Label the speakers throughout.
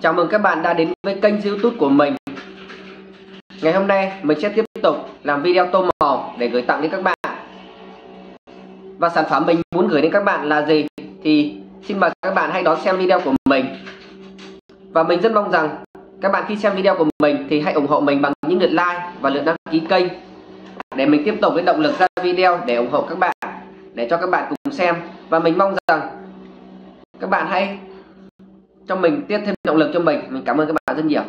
Speaker 1: Chào mừng các bạn đã đến với kênh youtube của mình. Ngày hôm nay, mình sẽ tiếp tục làm video tô màu để gửi tặng đến các bạn. Và sản phẩm mình muốn gửi đến các bạn là gì thì xin mời các bạn hãy đón xem video của mình. Và mình rất mong rằng các bạn khi xem video của mình thì hãy ủng hộ mình bằng những lượt like và lượt đăng ký kênh để mình tiếp tục với động lực ra video để ủng hộ các bạn, để cho các bạn cùng xem. Và mình mong rằng các bạn hãy cho mình tiếp thêm động lực cho mình. Mình cảm ơn các bạn rất nhiều.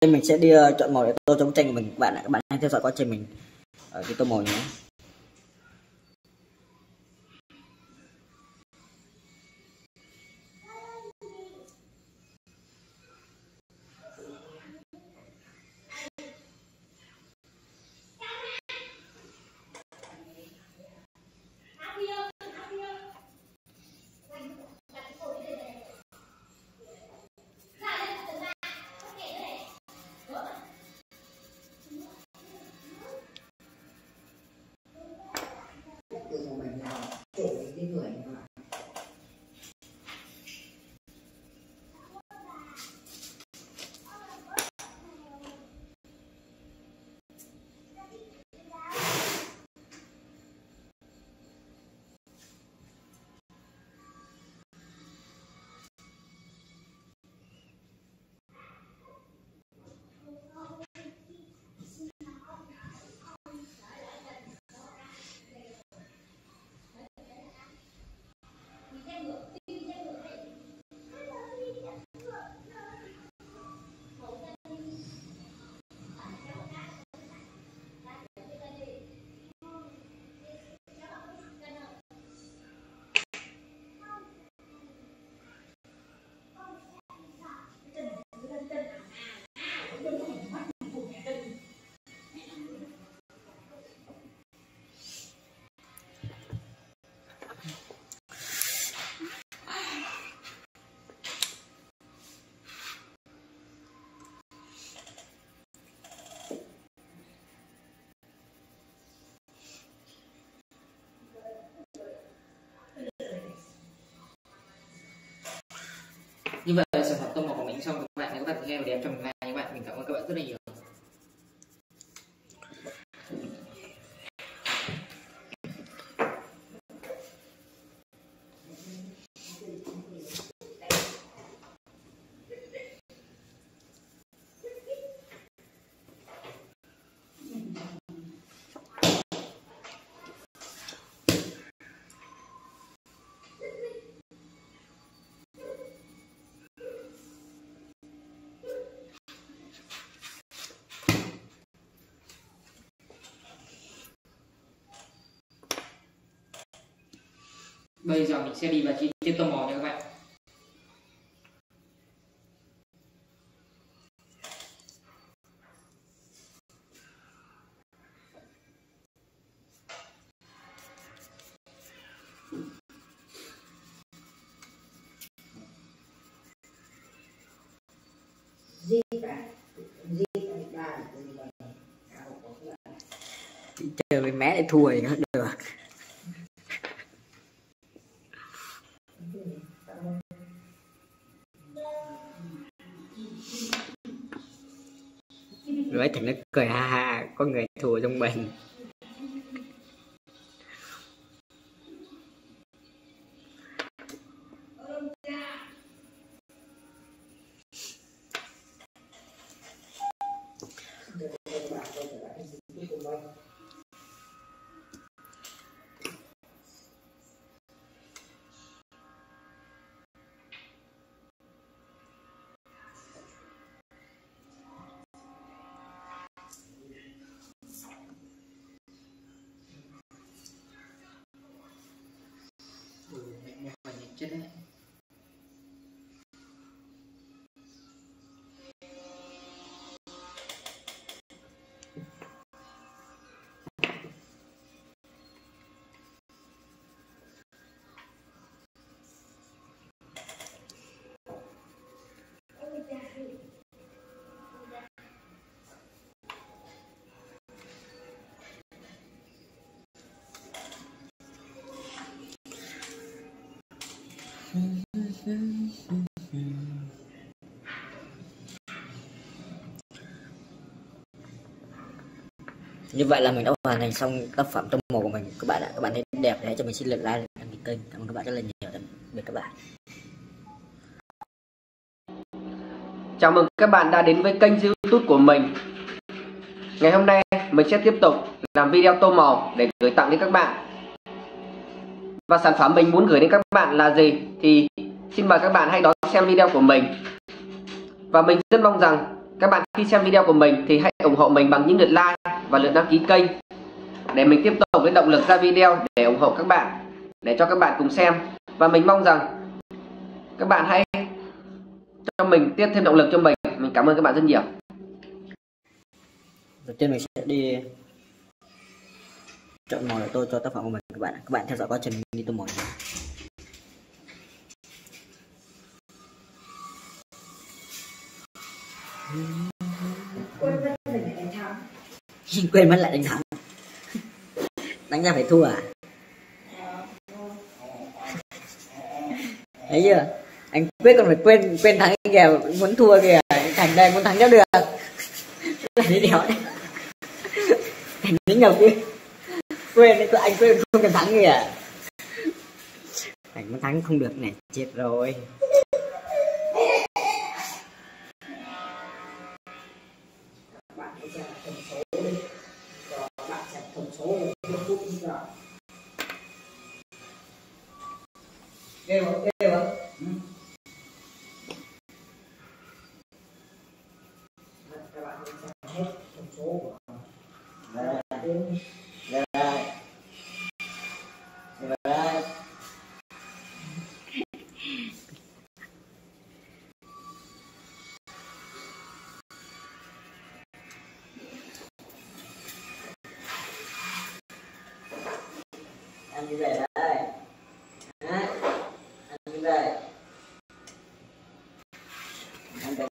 Speaker 2: Nên mình sẽ đi uh, chọn màu để tô trong tranh của mình. Các bạn ạ các bạn hãy theo dõi quá trình mình ở cái tô màu nhé.
Speaker 3: Như vậy sản phẩm tông màu của mình xong các bạn nếu các bạn nghe đẹp trong ngày như các bạn mình cảm ơn các bạn rất là nhiều. Bây giờ mình sẽ đi vào chi tiết tô màu nha các bạn.
Speaker 2: Chơi với mẹ để thua thì nó được thua trong mình như vậy là mình đã hoàn thành xong tác phẩm trong màu của mình. Các bạn ạ, các bạn thấy đẹp thì hãy cho mình xin lượt like đăng ký kênh. Cảm ơn các bạn rất là nhiều tạm biệt các bạn.
Speaker 1: Chào mừng các bạn đã đến với kênh youtube của mình. Ngày hôm nay, mình sẽ tiếp tục làm video tô màu để gửi tặng đến các bạn. Và sản phẩm mình muốn gửi đến các bạn là gì thì xin mời các bạn hãy đón xem video của mình. Và mình rất mong rằng các bạn khi xem video của mình thì hãy ủng hộ mình bằng những lượt like và lượt đăng ký kênh để mình tiếp tục với động lực ra video để ủng hộ các bạn, để cho các bạn cùng xem. Và mình mong rằng các bạn hãy cho mình tiếp thêm động lực cho mình. Mình cảm ơn các bạn rất nhiều.
Speaker 2: Đầu tiên mình sẽ đi chọn màu để tôi cho tác phẩm của mình. Các bạn các bạn theo dõi quá trình đi tô màu này. quên mất lại đánh thắng. Đánh ra phải thua à? Thấy chưa? Anh quyết còn phải quên quên thắng kìa, muốn thua kìa. Thành đây muốn thắng cho được. Là đi đéo đấy. Thành dính ngọc kia. Quên anh quên không cần thắng kìa. Thành muốn thắng không được này, chết rồi. Bạn hãy tổng số đi rồi bạn sẽ tổng số một phút như nào ghê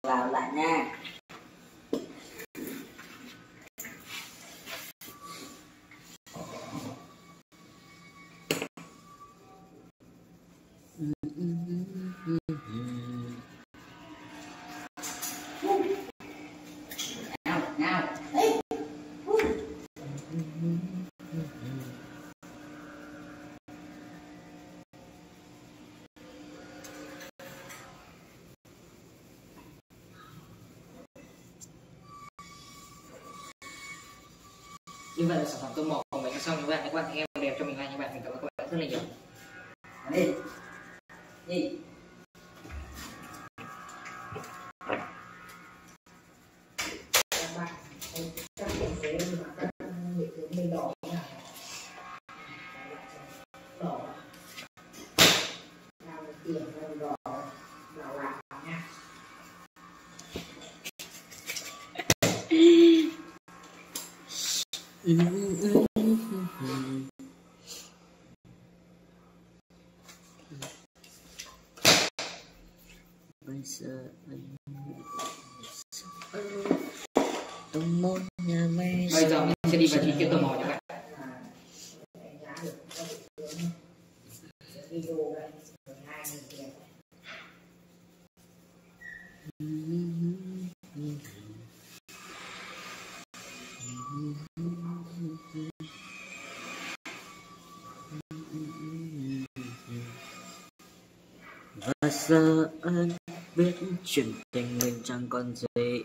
Speaker 2: vào lại nha.
Speaker 3: Như vậy là sản phẩm tô màu của mình đã xong, các bạn các bạn nghe đẹp cho mình like các bạn mình cảm ơn các bạn rất là nhiều.
Speaker 2: Đi đi đỏ đỏ. Đỏ? Đỏ một nhà máy
Speaker 3: bây giờ mình sẽ đi vào chi
Speaker 2: và giờ anh biết chuyện tình mình chẳng còn gì.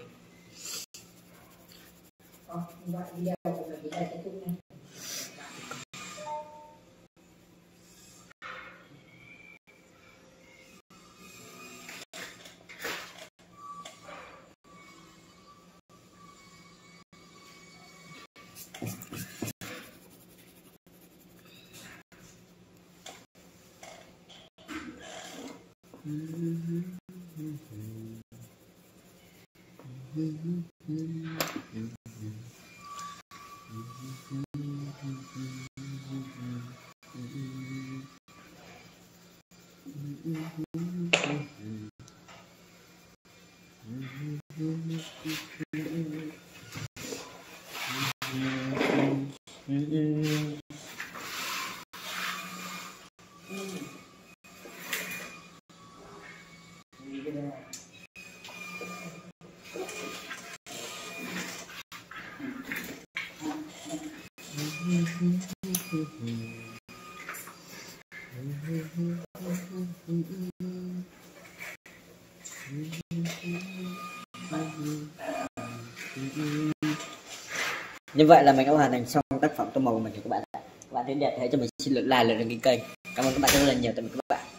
Speaker 2: Mm-hmm. Như vậy là mình đã hoàn thành xong tác phẩm tô màu của mình thì các bạn ạ. Các bạn thấy đẹp hãy cho mình xin lượt like lượt đăng ký kênh. Cảm ơn các bạn rất là nhiều. Tạm biệt các bạn.